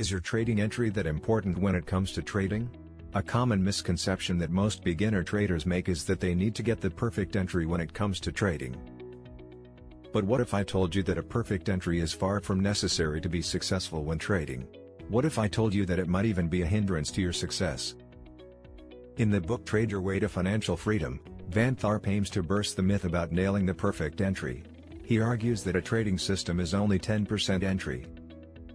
Is your trading entry that important when it comes to trading? A common misconception that most beginner traders make is that they need to get the perfect entry when it comes to trading. But what if I told you that a perfect entry is far from necessary to be successful when trading? What if I told you that it might even be a hindrance to your success? In the book Trade Your Way to Financial Freedom, Van Tharp aims to burst the myth about nailing the perfect entry. He argues that a trading system is only 10% entry.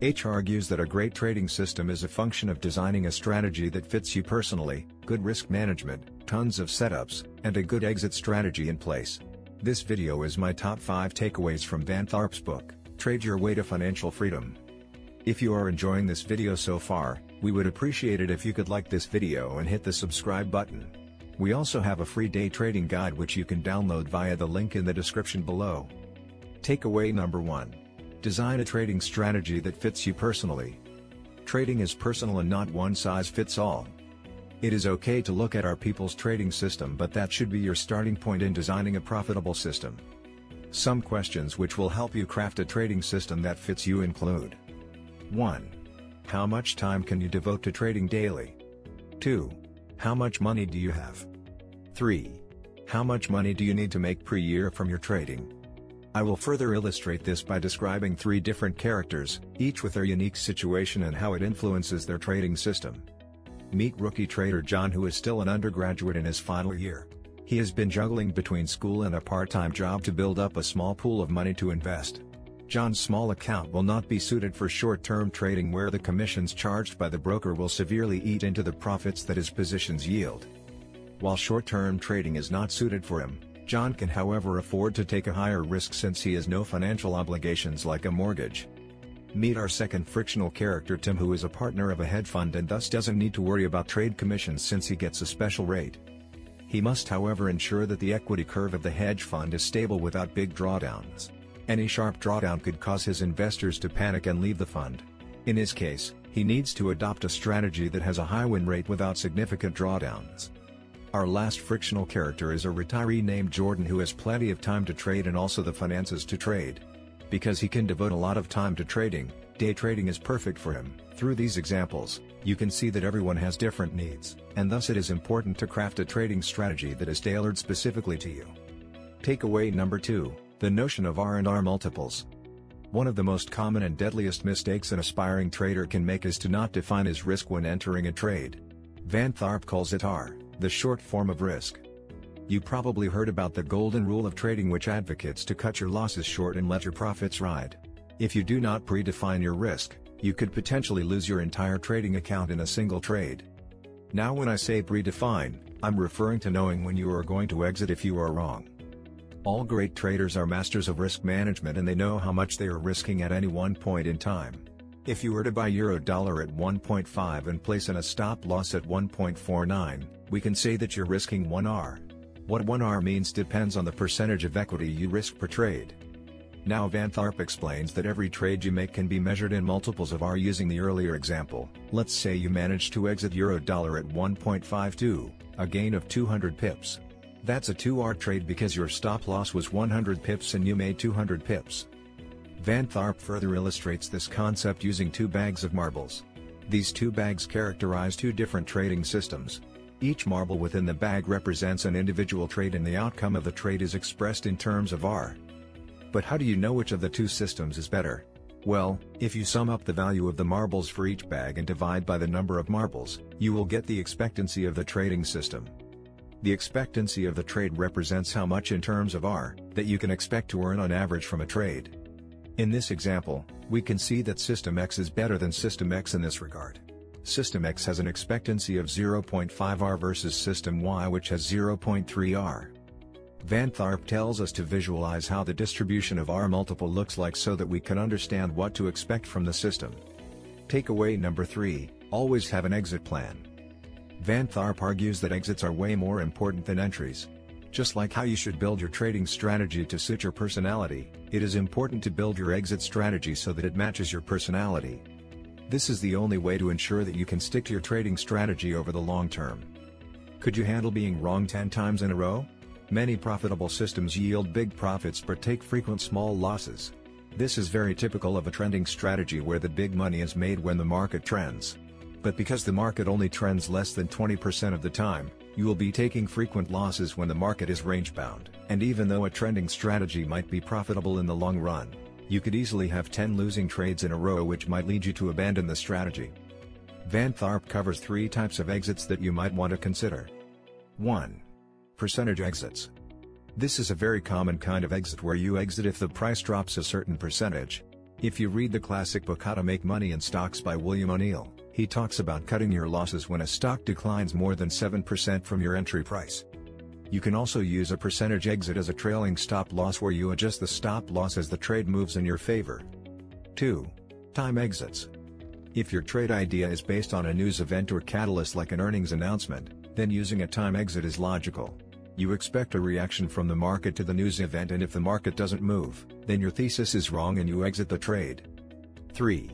H argues that a great trading system is a function of designing a strategy that fits you personally, good risk management, tons of setups, and a good exit strategy in place. This video is my top 5 takeaways from Van Tharp's book, Trade Your Way to Financial Freedom. If you are enjoying this video so far, we would appreciate it if you could like this video and hit the subscribe button. We also have a free day trading guide which you can download via the link in the description below. Takeaway number 1. Design a trading strategy that fits you personally. Trading is personal and not one size fits all. It is okay to look at our people's trading system but that should be your starting point in designing a profitable system. Some questions which will help you craft a trading system that fits you include 1. How much time can you devote to trading daily? 2. How much money do you have? 3. How much money do you need to make per year from your trading? I will further illustrate this by describing three different characters, each with their unique situation and how it influences their trading system. Meet rookie trader John who is still an undergraduate in his final year. He has been juggling between school and a part-time job to build up a small pool of money to invest. John's small account will not be suited for short-term trading where the commissions charged by the broker will severely eat into the profits that his positions yield. While short-term trading is not suited for him, John can however afford to take a higher risk since he has no financial obligations like a mortgage. Meet our second frictional character Tim who is a partner of a hedge fund and thus doesn't need to worry about trade commissions since he gets a special rate. He must however ensure that the equity curve of the hedge fund is stable without big drawdowns. Any sharp drawdown could cause his investors to panic and leave the fund. In his case, he needs to adopt a strategy that has a high win rate without significant drawdowns. Our last frictional character is a retiree named Jordan who has plenty of time to trade and also the finances to trade. Because he can devote a lot of time to trading, day trading is perfect for him. Through these examples, you can see that everyone has different needs, and thus it is important to craft a trading strategy that is tailored specifically to you. Takeaway number 2, the notion of R&R multiples. One of the most common and deadliest mistakes an aspiring trader can make is to not define his risk when entering a trade. Van Tharp calls it R, the short form of risk. You probably heard about the golden rule of trading which advocates to cut your losses short and let your profits ride. If you do not predefine your risk, you could potentially lose your entire trading account in a single trade. Now when I say predefine, I'm referring to knowing when you are going to exit if you are wrong. All great traders are masters of risk management and they know how much they are risking at any one point in time. If you were to buy euro dollar at 1.5 and place in a stop loss at 1.49, we can say that you're risking 1R. What 1R means depends on the percentage of equity you risk per trade. Now Van Tharp explains that every trade you make can be measured in multiples of R using the earlier example. Let's say you manage to exit euro dollar at 1.52, a gain of 200 pips. That's a 2R trade because your stop loss was 100 pips and you made 200 pips. Van Tharp further illustrates this concept using two bags of marbles. These two bags characterize two different trading systems, each marble within the bag represents an individual trade and the outcome of the trade is expressed in terms of R. But how do you know which of the two systems is better? Well, if you sum up the value of the marbles for each bag and divide by the number of marbles, you will get the expectancy of the trading system. The expectancy of the trade represents how much in terms of R, that you can expect to earn on average from a trade. In this example, we can see that System X is better than System X in this regard. System X has an expectancy of 0.5R versus System Y which has 0.3R. Van Tharp tells us to visualize how the distribution of R multiple looks like so that we can understand what to expect from the system. Takeaway number 3, always have an exit plan. Van Tharp argues that exits are way more important than entries. Just like how you should build your trading strategy to suit your personality, it is important to build your exit strategy so that it matches your personality. This is the only way to ensure that you can stick to your trading strategy over the long term. Could you handle being wrong 10 times in a row? Many profitable systems yield big profits but take frequent small losses. This is very typical of a trending strategy where the big money is made when the market trends. But because the market only trends less than 20% of the time, you will be taking frequent losses when the market is range-bound. And even though a trending strategy might be profitable in the long run, you could easily have 10 losing trades in a row which might lead you to abandon the strategy. Van Tharp covers three types of exits that you might want to consider. 1. Percentage exits. This is a very common kind of exit where you exit if the price drops a certain percentage. If you read the classic book How to Make Money in Stocks by William O'Neill, he talks about cutting your losses when a stock declines more than 7% from your entry price. You can also use a percentage exit as a trailing stop loss where you adjust the stop loss as the trade moves in your favor. 2. Time exits. If your trade idea is based on a news event or catalyst like an earnings announcement, then using a time exit is logical. You expect a reaction from the market to the news event and if the market doesn't move, then your thesis is wrong and you exit the trade. 3.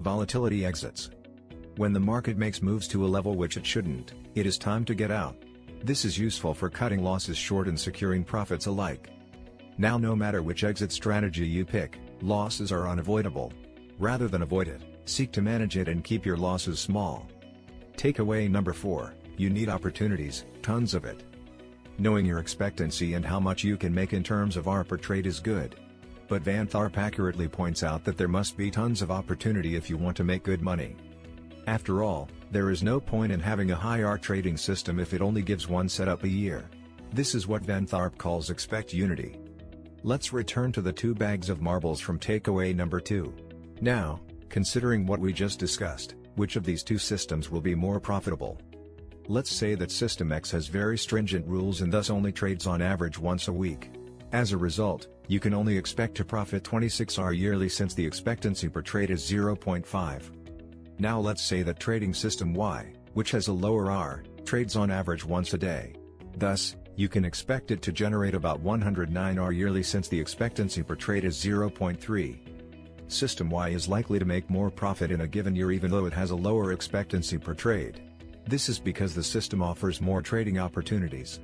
Volatility exits. When the market makes moves to a level which it shouldn't, it is time to get out. This is useful for cutting losses short and securing profits alike. Now no matter which exit strategy you pick, losses are unavoidable. Rather than avoid it, seek to manage it and keep your losses small. Takeaway number 4, you need opportunities, tons of it. Knowing your expectancy and how much you can make in terms of ARR per trade is good. But Van Tharp accurately points out that there must be tons of opportunity if you want to make good money. After all, there is no point in having a high R trading system if it only gives one setup a year. This is what Van Tharp calls expectunity. Let's return to the two bags of marbles from takeaway number 2. Now, considering what we just discussed, which of these two systems will be more profitable? Let's say that System X has very stringent rules and thus only trades on average once a week. As a result, you can only expect to profit 26R yearly since the expectancy per trade is 0.5. Now let's say that trading system Y, which has a lower R, trades on average once a day. Thus, you can expect it to generate about 109 R yearly since the expectancy per trade is 0.3. System Y is likely to make more profit in a given year even though it has a lower expectancy per trade. This is because the system offers more trading opportunities.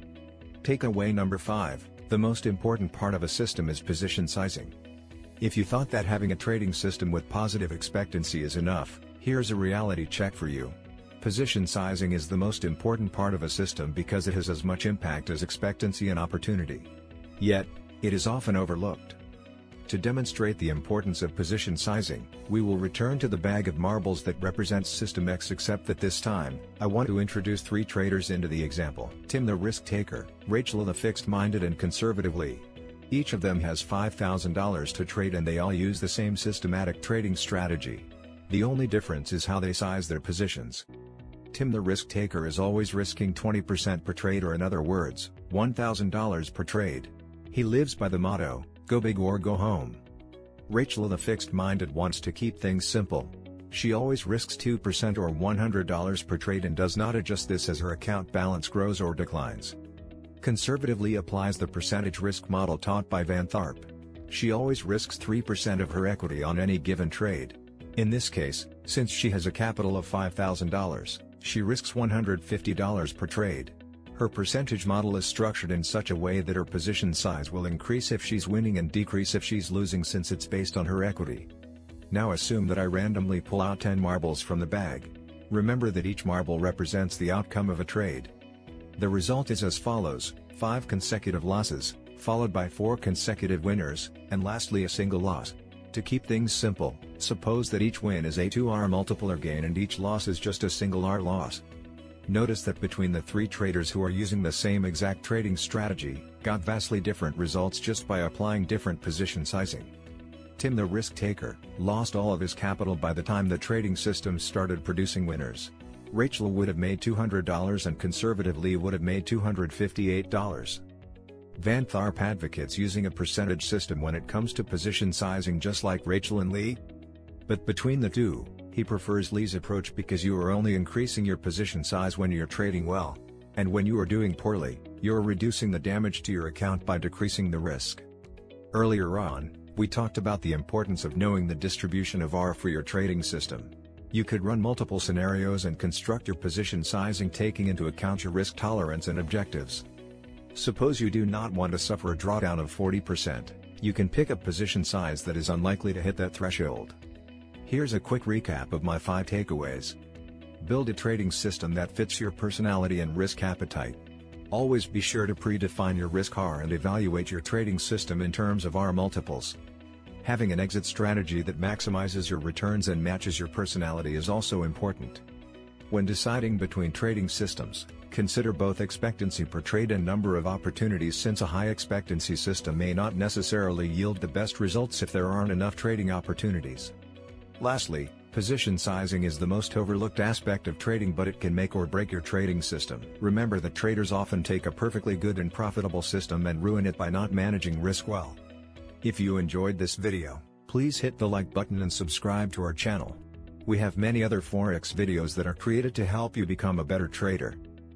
Takeaway number 5, the most important part of a system is position sizing. If you thought that having a trading system with positive expectancy is enough, here's a reality check for you. Position sizing is the most important part of a system because it has as much impact as expectancy and opportunity. Yet, it is often overlooked. To demonstrate the importance of position sizing, we will return to the bag of marbles that represents System X except that this time, I want to introduce three traders into the example. Tim the risk taker, Rachel the fixed-minded and Conservative Lee. Each of them has $5,000 to trade and they all use the same systematic trading strategy. The only difference is how they size their positions. Tim the risk taker is always risking 20% per trade or in other words, $1,000 per trade. He lives by the motto, Go big or go home. Rachel the fixed-minded wants to keep things simple. She always risks 2% or $100 per trade and does not adjust this as her account balance grows or declines. Conservative Lee applies the percentage risk model taught by Van Tharp. She always risks 3% of her equity on any given trade. In this case, since she has a capital of $5,000, she risks $150 per trade. Her percentage model is structured in such a way that her position size will increase if she's winning and decrease if she's losing since it's based on her equity. Now assume that I randomly pull out 10 marbles from the bag. Remember that each marble represents the outcome of a trade. The result is as follows, 5 consecutive losses, followed by 4 consecutive winners, and lastly a single loss. To keep things simple, suppose that each win is a 2R multiple or gain and each loss is just a single R loss. Notice that between the three traders who are using the same exact trading strategy, got vastly different results just by applying different position sizing. Tim the risk taker, lost all of his capital by the time the trading system started producing winners. Rachel would have made $200 and Conservative Lee would have made $258. Van Tharp advocates using a percentage system when it comes to position sizing just like Rachel and Lee. But between the two, he prefers Lee's approach because you are only increasing your position size when you're trading well. And when you are doing poorly, you're reducing the damage to your account by decreasing the risk. Earlier on, we talked about the importance of knowing the distribution of R for your trading system. You could run multiple scenarios and construct your position sizing taking into account your risk tolerance and objectives. Suppose you do not want to suffer a drawdown of 40%. You can pick a position size that is unlikely to hit that threshold. Here's a quick recap of my 5 takeaways. Build a trading system that fits your personality and risk appetite. Always be sure to predefine your risk R and evaluate your trading system in terms of R multiples. Having an exit strategy that maximizes your returns and matches your personality is also important. When deciding between trading systems, consider both expectancy per trade and number of opportunities since a high expectancy system may not necessarily yield the best results if there aren't enough trading opportunities. Lastly, position sizing is the most overlooked aspect of trading but it can make or break your trading system. Remember that traders often take a perfectly good and profitable system and ruin it by not managing risk well. If you enjoyed this video, please hit the like button and subscribe to our channel. We have many other Forex videos that are created to help you become a better trader.